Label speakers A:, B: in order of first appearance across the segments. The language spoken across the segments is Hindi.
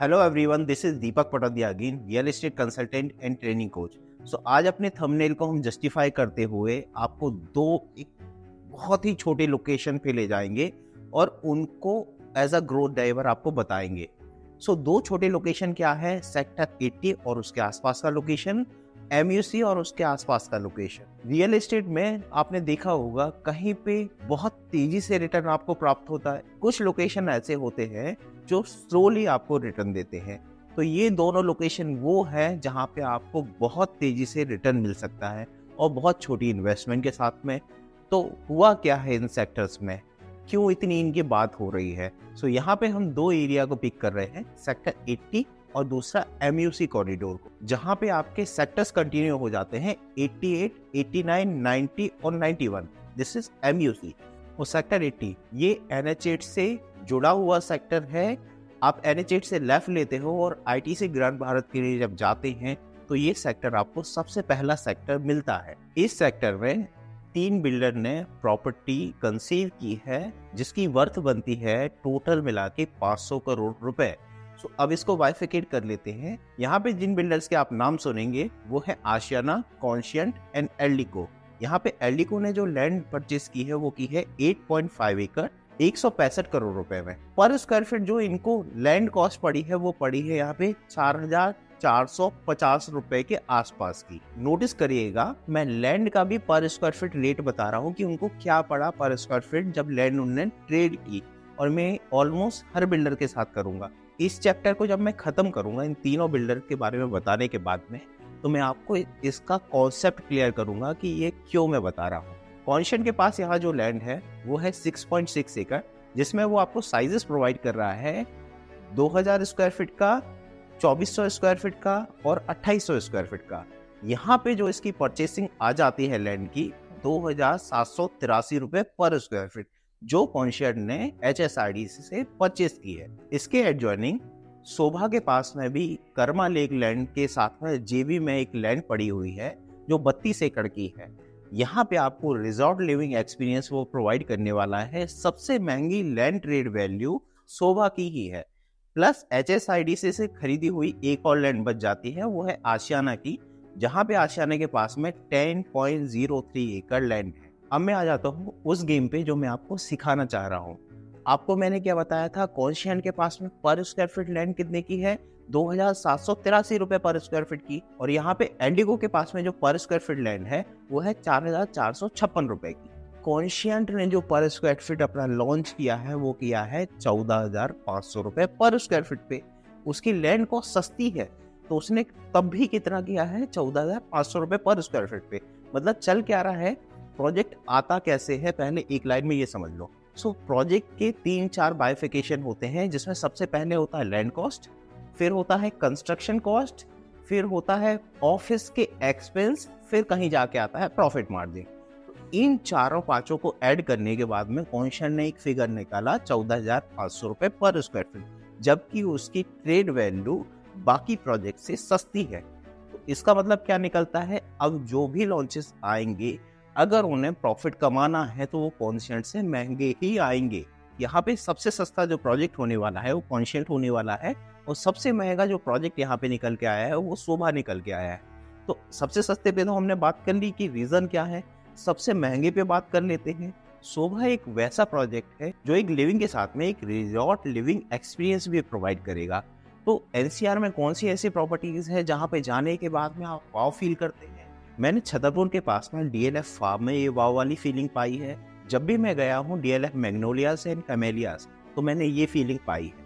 A: Hello everyone this is Deepak Patodia again real estate consultant and training coach so आज अपने थंबनेल को हम जस्टिफाई करते हुए आपको दो एक बहुत ही छोटे लोकेशन पे ले जाएँगे और उनको एज अ ग्रोथ ड्राइवर आपको बताएँगे। सो so, दो छोटे लोकेशन क्या है? सेक्टर 80 और उसके आसपास का लोकेशन एम और उसके आसपास का लोकेशन रियल एस्टेट में आपने देखा होगा कहीं पे बहुत तेज़ी से रिटर्न आपको प्राप्त होता है। कुछ लोकेशन ऐसे होते हैं जो स्लोली आपको रिटर्न देते हैं। तो ये दोनों लोकेशन वो है जहाँ पे आपको बहुत तेज़ी से रिटर्न मिल सकता है और बहुत छोटी इन्वेस्टमेंट के साथ में। तो हुआ क्या है इन सेक्टर्स में? क्यों इतनी इनकी बात हो रही है? सो so, यहाँ पे हम दो एरिया को पिक कर रहे हैं। सेक्टर 80 और दूसरा एमयूसी कॉरिडोर को जहाँ पे आपके सेक्टर्स कंटिन्यू हो जाते हैं 88, 89, 90 और 91 दिस इज़ एम और सेक्टर 80 ये एन से जुड़ा हुआ सेक्टर है। आप एन से लेफ़्ट लेते हो और आईटी से ग्रांड भारत के लिए जब जाते हैं तो ये सेक्टर आपको सबसे पहला सेक्टर मिलता है। इस सेक्टर में तीन बिल्डर ने प्रॉपर्टी कंसीव की है जिसकी वर्थ बनती है टोटल मिला के 500 करोड़ रुपए। सो अब इसको वाइफिकेट कर लेते हैं। यहाँ पे जिन बिल्डर्स के आप नाम सुनेंगे, वो है आशियाना कॉन्शियंट एंड एल्डिको यहाँ पे एल्डिको ने जो लैंड परचेस की है, वो की है 8.5 एकड़ एक सौ पैंसठ करोड़ रुपए में। पर स्क्वायर फीट जो इनको लैंड कॉस्ट पड़ी है, वो पड़ी है यहाँ पे चार हज़ार चार सौ पचास रुपए के आसपास की। नोटिस करिएगा, मैं लैंड का भी पर स्क्वायर फीट रेट बता रहा हूँ कि उनको क्या पड़ा पर स्क्वायर फीट जब लैंड उन्होंने ट्रेड की। और मैं ऑलमोस्ट हर बिल्डर के साथ करूँगा। इस चैप्टर को जब मैं ख़त्म करूँगा, इन तीनों बिल्डर के बारे में बताने के बाद में तो मैं आपको इसका कॉन्सेप्ट क्लियर करूँगा कि ये क्यों मैं बता रहा हूँ। कॉन्शियन के पास यहाँ जो लैंड है, वो है 6.6 एकड़ जिसमें वो आपको साइजेस प्रोवाइड कर रहा है 2000 स्क्वायर फीट का 2400 स्क्वायर फीट का और 2800 स्क्वायर फीट का। यहाँ पे जो इसकी परचेसिंग आ जाती है लैंड की, दो हज़ार सात सौ तिरासी रुपए पर स्क्वायर फीट जो कॉन्शियड ने एच एस आर डी से परचेस की है। इसके एडजॉइनिंग शोभा के पास में भी कर्मा लेक लैंड के साथ में जेबी में एक लैंड पड़ी हुई है, जो बत्तीस एकड़ की है। यहाँ पे आपको रिजॉर्ट लिविंग एक्सपीरियंस वो प्रोवाइड करने वाला है। सबसे महँगी लैंड ट्रेड वैल्यू शोभा की ही है। Plus H S I D से खरीदी हुई एक और लैंड बच जाती है, वो है आशियाना की, जहाँ पे आशियाना के पास में 10.03 एकड़ लैंड है। अब मैं आ जाता हूँ उस गेम पे जो मैं आपको सिखाना चाह रहा हूँ। आपको मैंने क्या बताया था? कॉन्शियन के पास में पर स्क्वायर फीट लैंड कितने की है? दो हज़ार सात सौ तिरासी रुपए पर स्क्वायर फीट की। और यहाँ पे एंडिगो के पास में जो पर स्क्वायर फीट लैंड है, वो है चार हज़ार चार सौ छप्पन रुपए की। कॉन्शियंट ने जो पर स्क्वायर फीट अपना लॉन्च किया है, वो किया है चौदह हज़ार पाँच सौ रुपए पर स्क्वायर फीट पे। उसकी लैंड कॉस्ट सस्ती है तो उसने तब भी कितना किया है? चौदह हज़ार पाँच सौ रुपए पर स्क्वायर फीट पे। मतलब चल क्या रहा है? प्रोजेक्ट आता कैसे है पहले एक लाइन में ये समझ लो। सो so, प्रोजेक्ट के तीन चार बायोफिकेशन होते हैं जिसमें सबसे पहले होता है लैंड कॉस्ट फिर होता है कंस्ट्रक्शन कॉस्ट फिर होता है ऑफ़िस के एक्सपेंस फिर कहीं जाके आता है प्रॉफिट मार्जिन तो इन चारों पाँचों को ऐड करने के बाद में कॉन्शन ने एक फिगर निकाला चौदह हज़ार पाँच सौ रुपए पर स्क्वायर फीट जबकि उसकी ट्रेड वैल्यू बाकी प्रोजेक्ट से सस्ती है। तो इसका मतलब क्या निकलता है? अब जो भी लॉन्चेस आएँगे अगर उन्हें प्रॉफिट कमाना है तो वो कॉन्शियंट से महँगे ही आएँगे। यहाँ पे सबसे सस्ता जो प्रोजेक्ट होने वाला है, वो कॉन्शियंट होने वाला है और सबसे महँगा जो प्रोजेक्ट यहाँ पे निकल के आया है, वो शोभा निकल के आया है। तो सबसे सस्ते पे तो हमने बात कर ली कि रीजन क्या है। सबसे महँगे पे बात कर लेते हैं। शोभा एक वैसा प्रोजेक्ट है जो एक लिविंग के साथ में एक रिजॉर्ट लिविंग एक्सपीरियंस भी प्रोवाइड करेगा। तो एनसीआर में कौन सी ऐसी प्रॉपर्टीज़ है जहाँ पे जाने के बाद में आप वाव फील करते हैं? मैंने छतरपुर के पास में डीएलएफ फार्म में ये वाव वाली फीलिंग पाई है। जब भी मैं गया हूँ डीएलएफ मैग्नोलियास एंड कैमेलियास तो मैंने ये फीलिंग पाई है।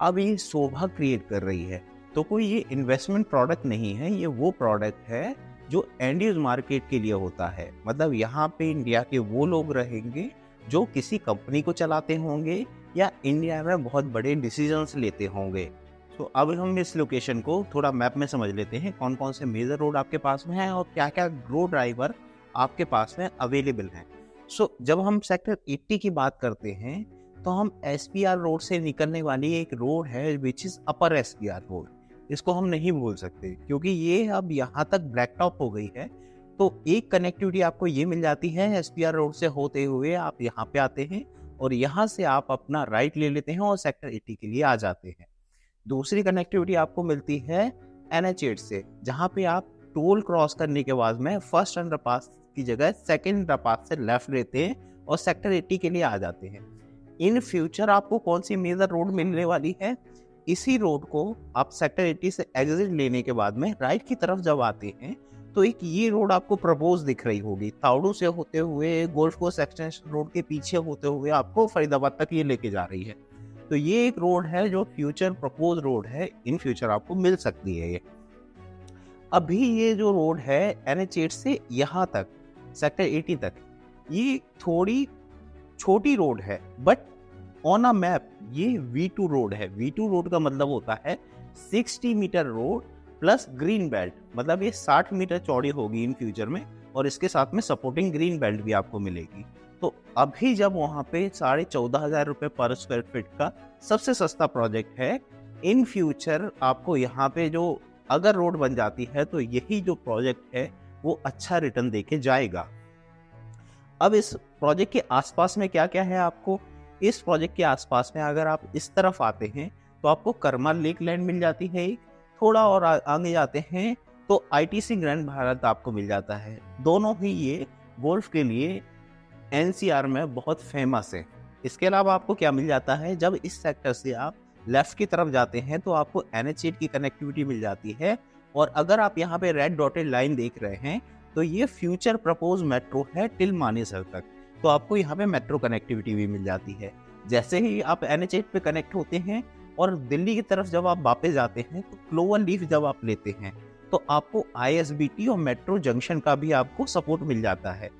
A: अब ये शोभा क्रिएट कर रही है। तो कोई ये इन्वेस्टमेंट प्रोडक्ट नहीं है, ये वो प्रोडक्ट है जो एंड यूज़ मार्केट के लिए होता है। मतलब यहाँ पे इंडिया के वो लोग रहेंगे जो किसी कंपनी को चलाते होंगे या इंडिया में बहुत बड़े डिसीजंस लेते होंगे। तो अब हम इस लोकेशन को थोड़ा मैप में समझ लेते हैं कौन कौन से मेजर रोड आपके पास में है और क्या क्या रोड ड्राइवर आपके पास में अवेलेबल हैं। सो so, जब हम सेक्टर 80 की बात करते हैं तो हम एस रोड से निकलने वाली एक रोड है which is upper S road इसको हम नहीं बोल सकते क्योंकि ये अब यहाँ तक ब्लैक टॉप हो गई है। तो एक कनेक्टिविटी आपको ये मिल जाती है एसपीआर रोड से होते हुए आप यहाँ पे आते हैं और यहाँ से आप अपना राइट ले लेते हैं और सेक्टर 80 के लिए आ जाते हैं। दूसरी कनेक्टिविटी आपको मिलती है एन से, जहाँ पे आप टोल क्रॉस करने के बाद में फ़र्स्ट अंडरपास की जगह सेकेंड अंडरपास से लेफ़्ट लेते हैं और सेक्टर 80 के लिए आ जाते हैं। इन फ्यूचर आपको कौन सी मेजर रोड मिलने वाली है? इसी रोड को आप सेक्टर 80 से एग्जिट लेने के बाद में राइट की तरफ़ जब आते हैं तो एक ये रोड आपको प्रपोज दिख रही होगी। ताउडू से होते हुए, गोल्फ कोर्स एक्सटेंशन रोड के पीछे होते हुए आपको फरीदाबाद तक ये लेके जा रही है। तो ये एक रोड है जो फ्यूचर प्रपोज रोड है। इन फ्यूचर आपको मिल सकती है ये। अभी ये जो रोड है एन एच एट से यहाँ तक सेक्टर एटी तक, ये थोड़ी छोटी रोड है बट ऑन अ मैप ये वी टू रोड है। वी टू रोड का मतलब होता है 60 meter road plus green belt मतलब ये 60 मीटर चौड़ी होगी इन फ्यूचर में, और इसके साथ में सपोर्टिंग ग्रीन बेल्ट भी आपको मिलेगी। तो अभी जब वहाँ पे साढ़े चौदह हज़ार रुपये पर स्क्वायर फीट का सबसे सस्ता प्रोजेक्ट है इन फ्यूचर आपको यहाँ पे जो अगर रोड बन जाती है तो यही जो प्रोजेक्ट है, वो अच्छा रिटर्न देके जाएगा। अब इस प्रोजेक्ट के आसपास में क्या क्या है आपको? इस प्रोजेक्ट के आसपास में अगर आप इस तरफ़ आते हैं तो आपको कर्मा लेक लैंड मिल जाती है, थोड़ा और आगे जाते हैं तो आईटीसी ग्रैंड भारत आपको मिल जाता है। दोनों ही ये गोल्फ के लिए एनसीआर में बहुत फ़ेमस है। इसके अलावा आपको क्या मिल जाता है? जब इस सेक्टर से आप लेफ़्ट की तरफ़ जाते हैं तो आपको एन की कनेक्टिविटी मिल जाती है। और अगर आप यहाँ पे रेड डॉटेड लाइन देख रहे हैं तो ये फ्यूचर प्रपोज मेट्रो है टिल मानेसर तक। तो आपको यहाँ पे मेट्रो कनेक्टिविटी भी मिल जाती है। जैसे ही आप एन पे कनेक्ट होते हैं और दिल्ली की तरफ़ जब आप वापस जाते हैं तो क्लोवर लीफ जब आप लेते हैं तो आपको ISBT और मेट्रो जंक्शन का भी आपको सपोर्ट मिल जाता है।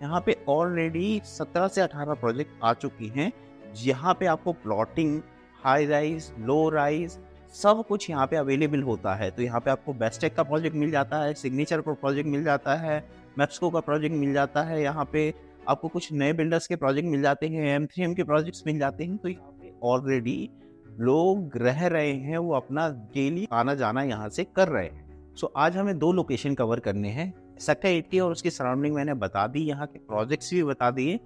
A: यहाँ पे ऑलरेडी 17 से 18 प्रोजेक्ट आ चुकी हैं। यहाँ पे आपको plotting high rise low rise सब कुछ यहाँ पे अवेलेबल होता है। तो यहाँ पे आपको बेस्टेक का प्रोजेक्ट मिल जाता है सिग्नेचर का प्रोजेक्ट मिल जाता है मेप्सको का प्रोजेक्ट मिल जाता है। यहाँ पे आपको कुछ नए बिल्डर्स के प्रोजेक्ट मिल जाते हैं एम थ्री एम के प्रोजेक्ट्स मिल जाते हैं। तो यहाँ पे ऑलरेडी लोग रह रहे हैं, वो अपना डेली आना जाना यहाँ से कर रहे हैं। सो आज हमें दो लोकेशन कवर करने हैं। सेक्टर एट्टी और उसकी सराउंडिंग मैंने बता दी, यहाँ के प्रोजेक्ट्स भी बता दिए।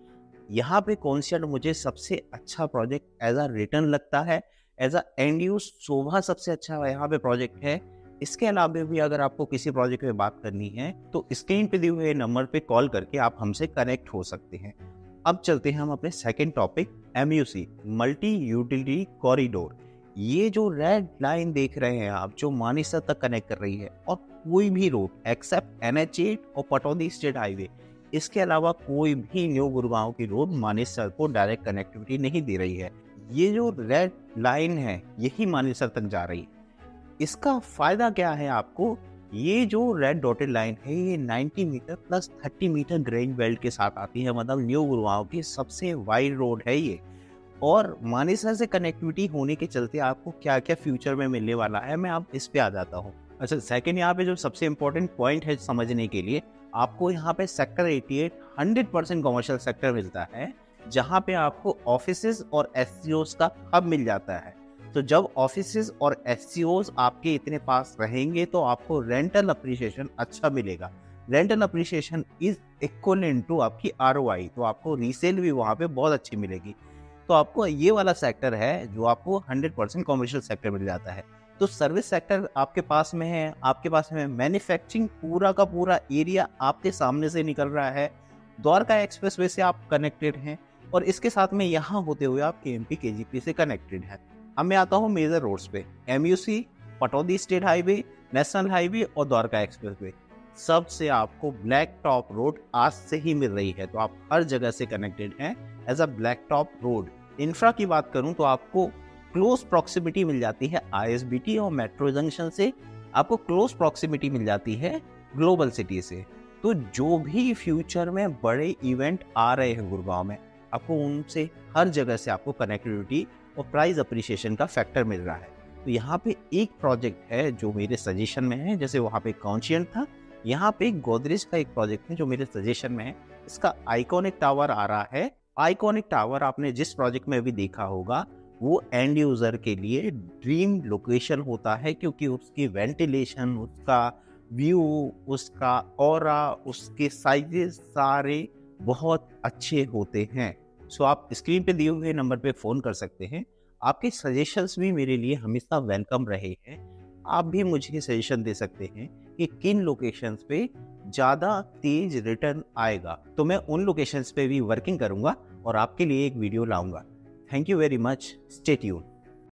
A: यहाँ पे कॉन्सर्ट मुझे सबसे अच्छा प्रोजेक्ट एज अ रिटर्न लगता है। As a end use Sobha सबसे अच्छा यहाँ पे प्रोजेक्ट है। इसके अलावा भी अगर आपको किसी प्रोजेक्ट में बात करनी है तो स्क्रीन पे दिए हुए नंबर पे कॉल करके आप हमसे कनेक्ट हो सकते हैं। अब चलते हैं हम अपने second topic MUC multi utility corridor ये जो रेड लाइन देख रहे हैं आप, जो मानिसा तक कनेक्ट कर रही है, और कोई भी road except N H eight और पटौदी स्टेट हाईवे इसके अलावा कोई भी न्यू गुड़गांव की रोड मानेसर को डायरेक्ट कनेक्टिविटी नहीं दे रही है। ये जो रेड लाइन है, यही मानेसर तक जा रही है। इसका फ़ायदा क्या है आपको? ये जो रेड डॉटेड लाइन है, ये 90 meter plus 30 meter green belt के साथ आती है मतलब न्यू गुड़गांव की सबसे वाइड रोड है ये। और मानेसर से कनेक्टिविटी होने के चलते आपको क्या क्या फ्यूचर में मिलने वाला है, मैं आप इस पे आ जाता हूँ। अच्छा सेकंड यहाँ पे जो सबसे इम्पोर्टेंट पॉइंट है समझने के लिए, आपको यहाँ पे सेक्टर 88 100 परसेंट कॉमर्शियल सेक्टर मिलता है, जहाँ पे आपको ऑफ़िस और एस का हब मिल जाता है। तो जब ऑफ़िस और एस आपके इतने पास रहेंगे तो आपको रेंटल अप्रिसिएशन अच्छा मिलेगा। Rental appreciation is equal to आपकी आर तो आपको रीसेल भी वहाँ पे बहुत अच्छी मिलेगी। तो आपको ये वाला सेक्टर है जो आपको 100 परसेंट कॉमर्शियल सेक्टर मिल जाता है। तो सर्विस सेक्टर आपके पास में है, आपके पास में मैन्युफैक्चरिंग पूरा का पूरा एरिया आपके सामने से निकल रहा है। द्वारका एक्सप्रेस वे से आप कनेक्टेड हैं और इसके साथ में यहाँ होते हुए आप के एम पी से कनेक्टेड है। अब मैं आता हूँ मेजर रोड्स पे M U C Pataudi state highway national highway और द्वारका एक्सप्रेस वे सबसे आपको ब्लैक टॉप रोड आज से ही मिल रही है तो आप हर जगह से कनेक्टेड हैं। As a black top road infra की बात करूँ तो आपको क्लोज प्रॉक्सिमिटी मिल जाती है आईएसबीटी और मेट्रो जंक्शन से। आपको क्लोज प्रॉक्सिमिटी मिल जाती है ग्लोबल सिटी से। तो जो भी फ्यूचर में बड़े इवेंट आ रहे हैं गुड़गांव में, आपको उनसे हर जगह से आपको कनेक्टिविटी और प्राइस अप्रिसिएशन का फैक्टर मिल रहा है। तो यहाँ पे एक प्रोजेक्ट है जो मेरे सजेशन में है, जैसे वहाँ पे कॉन्शियन था। यहाँ पे गोदरेज का एक प्रोजेक्ट है जो मेरे सजेशन में है। इसका आइकॉनिक टावर आ रहा है आइकॉनिक टावर आपने जिस प्रोजेक्ट में भी देखा होगा, वो एंड यूज़र के लिए ड्रीम लोकेशन होता है क्योंकि उसकी वेंटिलेशन उसका व्यू उसका और उसके साइजेस सारे बहुत अच्छे होते हैं। सो आप स्क्रीन पे दिए हुए नंबर पे फ़ोन कर सकते हैं। आपके सजेशंस भी मेरे लिए हमेशा वेलकम रहे हैं। आप भी मुझे सजेशन दे सकते हैं कि किन लोकेशंस पे ज़्यादा तेज रिटर्न आएगा। तो मैं उन लोकेशंस पे भी वर्किंग करूँगा और आपके लिए एक वीडियो लाऊँगा। Thank you very much stay tune